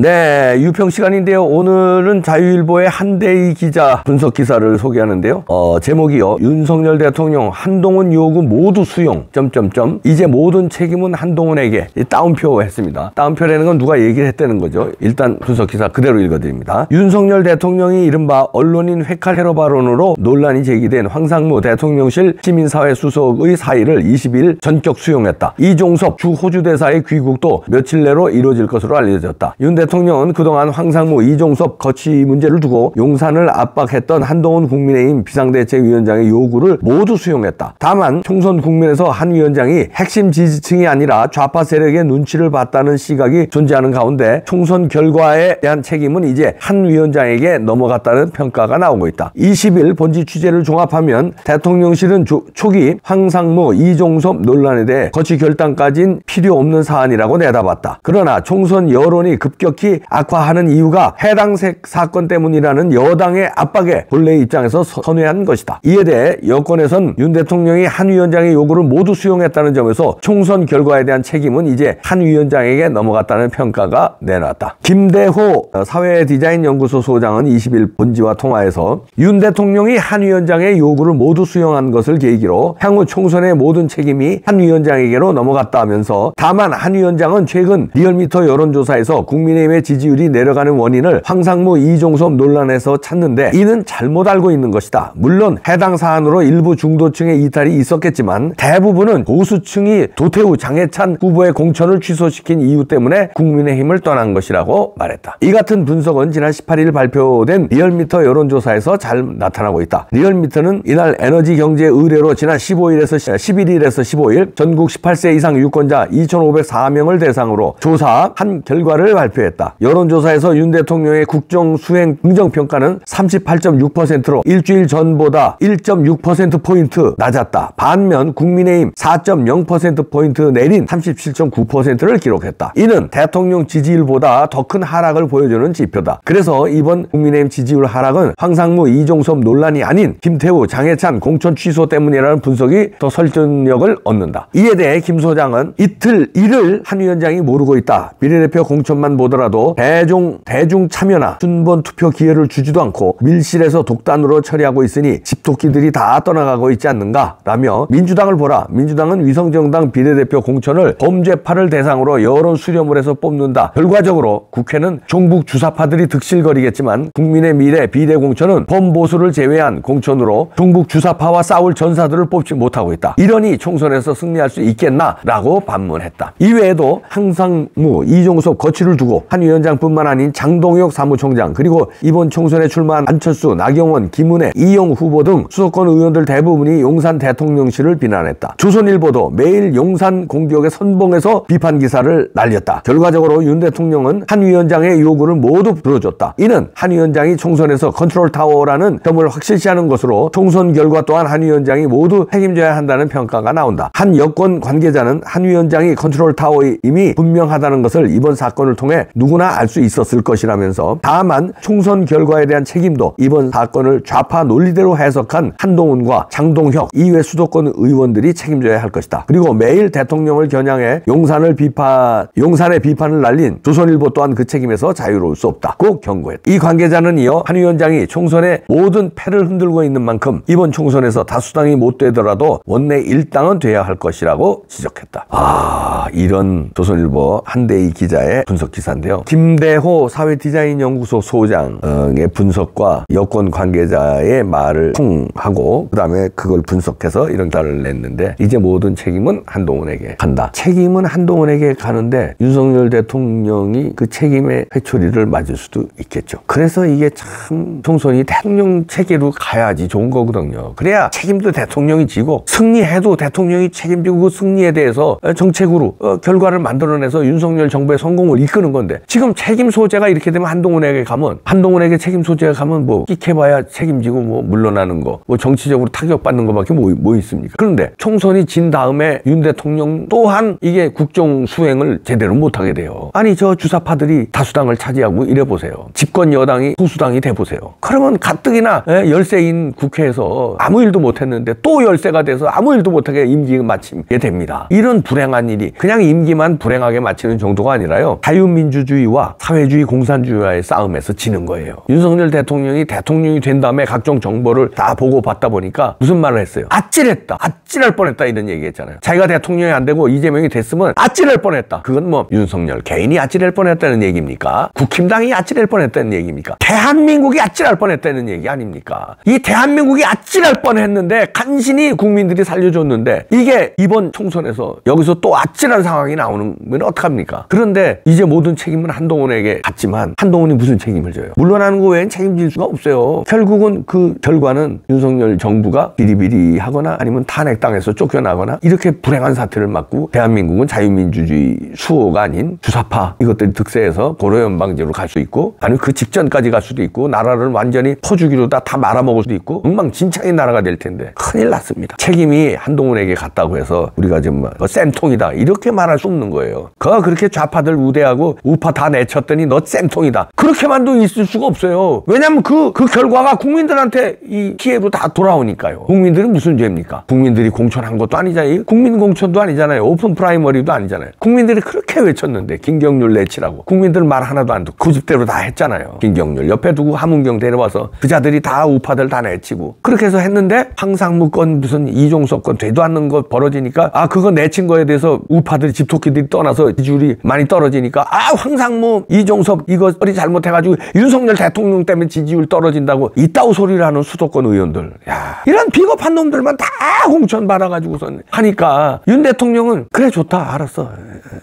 네, 유평 시간인데요. 오늘은 자유일보의 한대희 기자 분석 기사를 소개하는데요. 어, 제목이요. 윤석열 대통령 한동훈 요구 모두 수용. 점점점. 이제 모든 책임은 한동훈에게 따옴표 했습니다. 따옴표라는 건 누가 얘기를 했다는 거죠. 일단 분석 기사 그대로 읽어드립니다. 윤석열 대통령이 이른바 언론인 회칼 테러 발언으로 논란이 제기된 황상무 대통령실 시민사회 수석의 사의를 20일 전격 수용했다. 이종섭 주 호주 대사의 귀국도 며칠 내로 이루어질 것으로 알려졌다. 윤은 그동안 황상무, 이종섭 거취 문제를 두고 용산을 압박했던 한동훈 국민의힘 비상대책위원장의 요구를 모두 수용했다. 다만 총선 국면에서 한 위원장이 핵심 지지층이 아니라 좌파 세력의 눈치를 봤다는 시각이 존재하는 가운데 총선 결과에 대한 책임은 이제 한 위원장에게 넘어갔다는 평가가 나오고 있다. 20일 본지 취재를 종합하면 대통령실은 조, 초기 황상무, 이종섭 논란에 대해 거취 결단까진 필요 없는 사안이라고 내다봤다. 그러나 총선 여론이 급격히 악화하는 이유가 해당 사건 때문이라는 여당의 압박에 본래 입장에서 선회한 것이다. 이에 대해 여권에선 윤 대통령이 한 위원장의 요구를 모두 수용했다는 점에서 총선 결과에 대한 책임은 이제 한 위원장에게 넘어갔다는 평가가 내놨다. 김대호 사회디자인연구소 소장은 20일 본지와 통화에서 윤 대통령이 한 위원장의 요구를 모두 수용한 것을 계기로 향후 총선의 모든 책임이 한 위원장에게로 넘어갔다 하면서 다만 한 위원장은 최근 리얼미터 여론조사에서 국민의 힘의 지지율이 내려가는 원인을 황상무 이종섭 논란에서 찾는데 이는 잘못 알고 있는 것이다. 물론 해당 사안으로 일부 중도층의 이탈이 있었겠지만 대부분은 보수층이 도태우 장예찬 후보의 공천을 취소시킨 이유 때문에 국민의힘을 떠난 것이라고 말했다. 이 같은 분석은 지난 18일 발표된 리얼미터 여론조사에서 잘 나타나고 있다. 리얼미터는 이날 에너지 경제 의뢰로 지난 15일에서 11일에서 15일 전국 18세 이상 유권자 2,504명을 대상으로 조사한 결과를 발표했다. 여론조사에서 윤 대통령의 국정 수행 긍정평가는 38.6%로 일주일 전보다 1.6%포인트 낮았다. 반면 국민의힘 4.0%포인트 내린 37.9%를 기록했다. 이는 대통령 지지율보다 더 큰 하락을 보여주는 지표다. 그래서 이번 국민의힘 지지율 하락은 황상무, 이종섭 논란이 아닌 김태우, 장해찬 공천 취소 때문이라는 분석이 더 설득력을 얻는다. 이에 대해 김 소장은 이틀 일을 한 위원장이 모르고 있다. 비례대표 공천만 보더라 도 대중 대중 참여나 순번 투표 기회를 주지도 않고 밀실에서 독단으로 처리하고 있으니 집토끼들이 다 떠나가고 있지 않는가? 라며 민주당을 보라. 민주당은 위성정당 비례대표 공천을 범좌파를 대상으로 여론 수렴을 해서 뽑는다. 결과적으로 국회는 종북 주사파들이 득실거리겠지만 국민의 미래 비례 공천은 범보수를 제외한 공천으로 종북 주사파와 싸울 전사들을 뽑지 못하고 있다. 이러니 총선에서 승리할 수 있겠나 라고 반문했다. 이외에도 황상무, 이종섭 거취를 두고 한 위원장뿐만 아닌 장동혁 사무총장 그리고 이번 총선에 출마한 안철수, 나경원, 김은혜, 이용 후보 등 수도권 의원들 대부분이 용산 대통령실을 비난했다. 조선일보도 매일 용산 공격의 선봉에서 비판 기사를 날렸다. 결과적으로 윤 대통령은 한 위원장의 요구를 모두 들어줬다. 이는 한 위원장이 총선에서 컨트롤 타워라는 점을 확실시 하는 것으로 총선 결과 또한 한 위원장이 모두 책임져야 한다는 평가가 나온다. 한 여권 관계자는 한 위원장이 컨트롤 타워임이 분명하다는 것을 이번 사건을 통해 누구나 알 수 있었을 것이라면서 다만 총선 결과에 대한 책임도 이번 사건을 좌파 논리대로 해석한 한동훈과 장동혁 이외 수도권 의원들이 책임져야 할 것이다. 그리고 매일 대통령을 겨냥해 용산을 비판 용산의 비판을 날린 조선일보 또한 그 책임에서 자유로울 수 없다고 경고했다. 이 관계자는 이어 한 위원장이 총선에 모든 패를 흔들고 있는 만큼 이번 총선에서 다수당이 못 되더라도 원내 일당은 돼야 할 것이라고 지적했다. 아 이런 조선일보 한대희 기자의 분석 기사인데 요. 김대호 사회디자인연구소 소장의 분석과 여권 관계자의 말을 통하고 그다음에 그걸 분석해서 이런 달을 냈는데 이제 모든 책임은 한동훈에게 간다. 책임은 한동훈에게 가는데 윤석열 대통령이 그 책임의 회초리를 맞을 수도 있겠죠. 그래서 이게 참 총선이 대통령 체계로 가야지 좋은 거거든요. 그래야 책임도 대통령이 지고 승리해도 대통령이 책임지고 그 승리에 대해서 정책으로 어, 결과를 만들어내서 윤석열 정부의 성공을 이끄는 건데 지금 책임 소재가 이렇게 되면 한동훈에게 가면 한동훈에게 책임 소재가 가면 뭐 끽해봐야 책임지고 뭐 물러나는 거, 뭐 정치적으로 타격받는 거밖에 뭐, 뭐 있습니까? 그런데 총선이 진 다음에 윤 대통령 또한 이게 국정 수행을 제대로 못하게 돼요. 아니 저 주사파들이 다수당을 차지하고 이래 보세요. 집권 여당이 소수당이 돼 보세요. 그러면 가뜩이나 예, 열세인 국회에서 아무 일도 못했는데 또 열세가 돼서 아무 일도 못하게 임기 마치게 됩니다. 이런 불행한 일이 그냥 임기만 불행하게 마치는 정도가 아니라요. 자유민주주의 민주주의와 사회주의 공산주의와의 싸움에서 지는 거예요. 윤석열 대통령이 대통령이 된 다음에 각종 정보를 다 보고 받다 보니까 무슨 말을 했어요? 아찔했다. 아찔할 뻔했다 이런 얘기했잖아요. 자기가 대통령이 안 되고 이재명이 됐으면 아찔할 뻔했다. 그건 뭐 윤석열 개인이 아찔할 뻔했다는 얘기입니까? 국힘당이 아찔할 뻔했다는 얘기입니까? 대한민국이 아찔할 뻔했다는 얘기 아닙니까? 이 대한민국이 아찔할 뻔했는데 간신히 국민들이 살려줬는데 이게 이번 총선에서 여기서 또 아찔한 상황이 나오는 건 어떡합니까? 그런데 이제 모든 책임 은 한동훈에게 갔지만 한동훈이 무슨 책임을 져요? 물러나는 거 외엔 책임질 수가 없어요. 결국은 그 결과는 윤석열 정부가 비리비리 하거나 아니면 탄핵 당해서 쫓겨나거나 이렇게 불행한 사태를 맞고 대한민국은 자유민주주의 수호가 아닌 주사파 이것들이 득세해서 고려연방제로 갈 수 있고 아니면 그 직전까지 갈 수도 있고 나라를 완전히 퍼주기로 다, 다 말아먹을 수도 있고 엉망진창인 나라가 될 텐데 큰일 났습니다. 책임이 한동훈에게 갔다고 해서 우리가 지금 뭐 쌤통이다 이렇게 말할 수 없는 거예요. 그가 그렇게 좌파들 우대하고 우파 다 내쳤더니 너 쌤통이다 그렇게만도 있을 수가 없어요. 왜냐하면 그, 그 결과가 국민들한테 이 피해로 다 돌아오니까요. 국민들은 무슨 죄입니까? 국민들이 공천한 것도 아니잖아요. 국민 공천도 아니잖아요. 오픈 프라이머리도 아니잖아요. 국민들이 그렇게 외쳤는데 김경률 내치라고 국민들 말 하나도 안 듣고 고집대로 다 했잖아요. 김경률 옆에 두고 함운경 데려와서 그자들이 다 우파들 다 내치고 그렇게 해서 했는데 황상무 건 무슨 이종섭 건 되도 않는 거 벌어지니까 아 그거 내친 거에 대해서 우파들이 집토끼들이 떠나서 지지율이 많이 떨어지니까 아 황상무 이종섭 이거 리 잘못해가지고 윤석열 대통령 때문에 지지율 떨어진다고 이따위 소리를 하는 수도권 의원들 야 이런 비겁한 놈들만 다 공천 받아가지고선 하니까 윤 대통령은 그래 좋다 알았어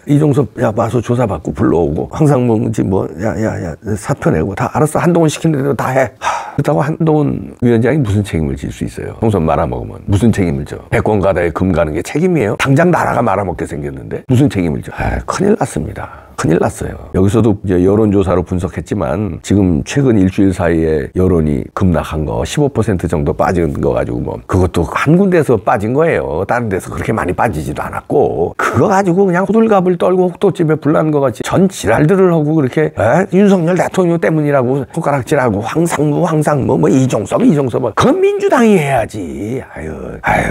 이종석 야 와서 조사받고 불러오고 황상무인지 뭐 야야야 사표 내고 다 알았어 한동훈 시키는 대로 다 해. 그렇다고 한동훈 위원장이 무슨 책임을 질 수 있어요? 총선 말아먹으면 무슨 책임을 져? 백권 가다에 금 가는 게 책임이에요? 당장 나라가 말아먹게 생겼는데 무슨 책임을 져? 아, 큰일 났습니다. 큰일 났어요. 여기서도 이제 여론조사로 분석했지만 지금 최근 일주일 사이에 여론이 급락한 거 15% 정도 빠진 거 가지고 뭐 그것도 한 군데서 빠진 거예요. 다른 데서 그렇게 많이 빠지지도 않았고 그거 가지고 그냥 호들갑을 떨고 혹도집에 불난 것 같이 전 지랄들을 하고 그렇게 에? 윤석열 대통령 때문이라고 손가락질하고 황상무 황상무 뭐 이종섭 이종섭 뭐 그건 민주당이 해야지. 아유 아유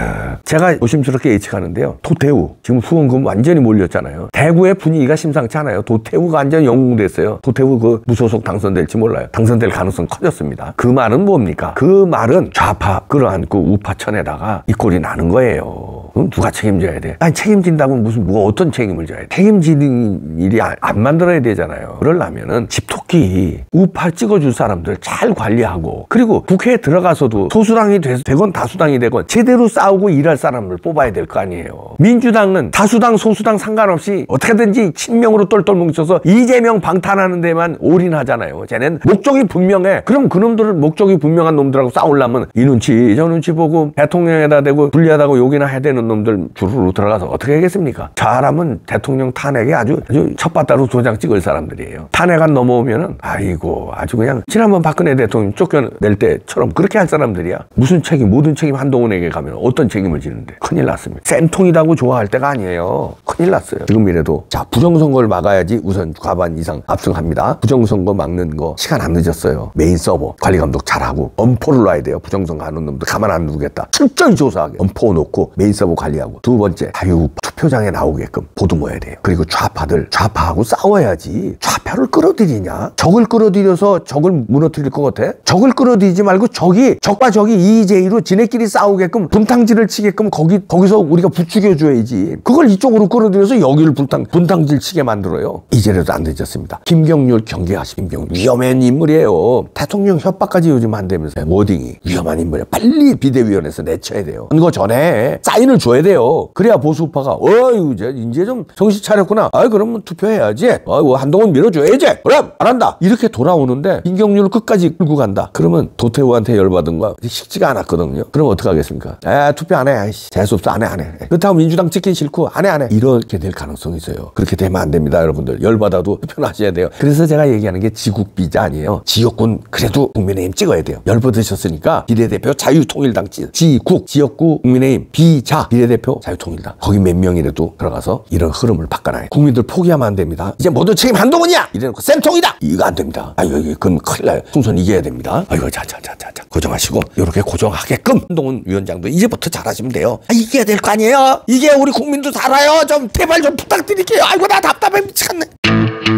제가 조심스럽게 예측하는데요. 도태우 지금 후원금 완전히 몰렸잖아요. 대구의 분위기가 심상치 않아요. 도태우가 완전 영웅됐어요. 도태우 그 무소속 당선될지 몰라요. 당선될 가능성 커졌습니다. 그 말은 뭡니까? 그 말은 좌파 끌어안고 우파 천에다가 이 꼴이 나는 거예요. 그럼 누가 책임져야 돼? 아니 책임진다고 무슨 뭐 어떤 책임을 져야 돼? 책임지는 일이 안, 안 만들어야 되잖아요. 그러려면은 집토끼 우파 찍어줄 사람들 잘 관리하고 그리고 국회에 들어가서도 소수당이 되, 되건 다수당이 되건 제대로 싸우고 일할 사람을 뽑아야 될 거 아니에요. 민주당은 다수당 소수당 상관없이 어떻게든지 친명으로 똘똘 뭉쳐서 이재명 방탄하는 데만 올인하잖아요. 쟤는 목적이 분명해. 그럼 그놈들은 목적이 분명한 놈들하고 싸우려면 이 눈치 저 눈치 보고 대통령에다 대고 불리하다고 욕이나 해야 되는 놈들 주르르 들어가서 어떻게 하겠습니까? 사람은 대통령 탄핵에 아주 아주 첫빠따로 도장 찍을 사람들이에요. 탄핵 안 넘어오면은 아이고 아주 그냥 지난번 박근혜 대통령 쫓겨낼 때처럼 그렇게 할 사람들이야. 무슨 책임 모든 책임 한동훈에게 가면 어떤 책임을 지는데 큰일 났습니다. 쌤통이라고 좋아할 때가 아니에요. 큰일 났어요. 지금이라도 자 부정선거를 막아야지 우선 과반 이상 압승합니다. 부정선거 막는 거 시간 안 늦었어요. 메인 서버 관리 감독 잘하고 엄포를 놔야 돼요. 부정선거 하는 놈들 가만 안 두겠다. 철저히 조사하게 엄포 놓고 메인 서버 관리하고 두 번째 자유 투표장에 나오게끔 보듬어야 돼요. 그리고 좌파들 좌파하고 싸워야지 좌파를 끌어들이냐? 적을 끌어들여서 적을 무너뜨릴 것 같아? 적을 끌어들이지 말고 적이 적과 적이 이재희로 지네끼리 싸우게끔 분탕질을 치게끔 거기 거기서 우리가 부추겨 줘야지. 그걸 이쪽으로 끌어들여서 여기를 분탕 분탕질 치게 만들어요. 이제라도 안 늦었습니다. 김경률 경계하시 김경률 위험한 인물이에요. 대통령 협박까지 요즘 한다면서요. 워딩이 위험한 인물이야. 빨리 비대위원회에서 내쳐야 돼요. 그거 전에 사인을 줘야 돼요. 그래야 보수파가 어유 이제 이제 좀 정신 차렸구나. 아 그러면 투표해야지. 아이고 한동훈 밀어줘야지. 그럼 안 한다. 이렇게 돌아오는데 김경률을 끝까지 끌고 간다. 그러면 도태우한테 열받은 거 식지가 않았거든요. 그럼 어떡 하겠습니까? 에 투표 안 해. 아이씨 재수 없어 안 해 안 해. 그렇다고 민주당 찍기 싫고 안 해 안 해. 이렇게 될 가능성이 있어요. 그렇게 되면 안 됩니다, 여러분들. 열받아도 투표는 하셔야 돼요. 그래서 제가 얘기하는 게 지국 비자 아니에요. 지역군 그래도 국민의힘 찍어야 돼요. 열받으셨으니까 비례대표 자유통일당 지, 지국 지역구 국민의힘 비자 비례대표 자유통일당 거기 몇 명이라도 들어가서 이런 흐름을 바꿔놔요. 국민들 포기하면 안 됩니다. 이제 모두 책임 한동훈이야. 이래놓고 쌤통이다. 이거 안 됩니다. 아유 이거 그럼 큰일 나요. 총선 이겨야 됩니다. 아이고 자자 자 자 자 고정하시고 이렇게 고정하게끔 한동훈 위원장도 이제부터 잘하시면 돼요. 아, 이겨야 될 거 아니에요. 이게 우리 국민도 살아요. 좀 제발 좀 부탁드릴게요. 아이고 나 답답해 미치겠네.